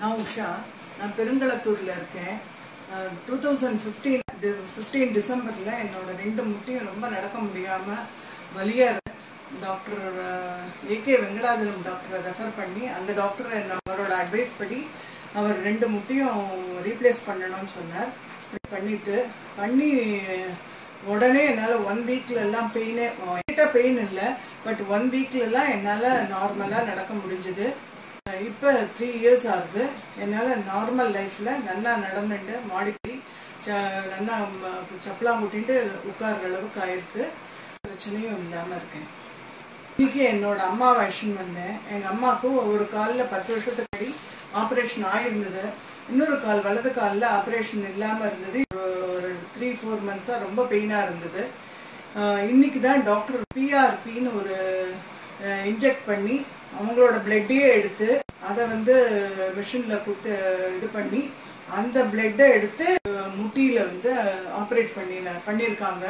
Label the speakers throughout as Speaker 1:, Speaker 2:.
Speaker 1: நான் உஷா. நான் பெருங்களத்தூரில் இருக்கேன். டூ தௌசண்ட் ஃபிஃப்டீன் ஃபிஃப்டீன் டிசம்பரில் என்னோட ரெண்டு முட்டையும் ரொம்ப நடக்க முடியாமல் வலியாக டாக்டர் ஏகே வெங்கடாஜலம் டாக்டரை ரெஃபர் பண்ணி அந்த டாக்டர் என்ன அவரோட அட்வைஸ் படி அவர் ரெண்டு முட்டையும் ரீப்ளேஸ் பண்ணணும்னு சொன்னார். பண்ணிட்டு பண்ணி உடனே என்னால் ஒன் வீக்ல எல்லாம் பெயினே லைட்டாக பெயின் இல்லை பட் ஒன் வீக்லலாம் எல்லாம் என்னால் நார்மலாக நடக்க முடிஞ்சுது. இப்போ த்ரீ இயர்ஸ் ஆகுது. என்னால் நார்மல் லைஃப்பில் நல்லா நடந்துட்டு மாடி ச- நல்லா சப்பலாம் கூட்டிட்டு உட்கார்ற அளவுக்கு ஆயிருக்கு. பிரச்சனையும் இல்லாமல் இருக்கேன். இன்னைக்கு என்னோட அம்மாவை அழைச்சின்னு வந்தேன். எங்கள் அம்மாவுக்கும் ஒரு காலில் பத்து வருஷத்துக்கு முன்னாடி ஆப்ரேஷன் ஆயிருந்தது. இன்னொரு கால் வலது காலில் ஆப்ரேஷன் இல்லாமல் இருந்தது. ஒரு- த்ரீ ஃபோர் மந்த்ஸாக ரொம்ப பெயினாக இருந்தது. இன்னைக்கு தான் டாக்டர் பிஆர்பின்னு ஒரு இன்ஜெக்ட் பண்ணி அவங்களோட பிளட்டையே எடுத்து அதை வந்து மிஷினில் கொடுத்து இது பண்ணி அந்த பிளட்டை எடுத்து முட்டியில் வந்து ஆப்ரேட் பண்ணி பண்ணியிருக்காங்க.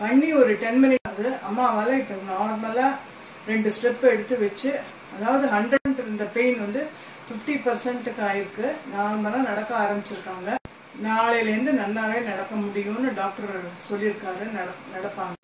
Speaker 1: பண்ணி ஒரு டென் மினிட் ஆகுது அம்மாவால் இப்போ நார்மலாக ரெண்டு ஸ்டெப் எடுத்து வச்சு அதாவது ஹண்ட்ரட் இருந்த பெயின் வந்து ஃபிஃப்டி பர்சன்ட்டுக்கு ஆயிருக்கு. நார்மலாக நடக்க ஆரம்பிச்சிருக்காங்க. நாளையிலேருந்து நல்லாவே நடக்க முடியும்னு டாக்டர் சொல்லியிருக்காரு நட நடப்பாங்க.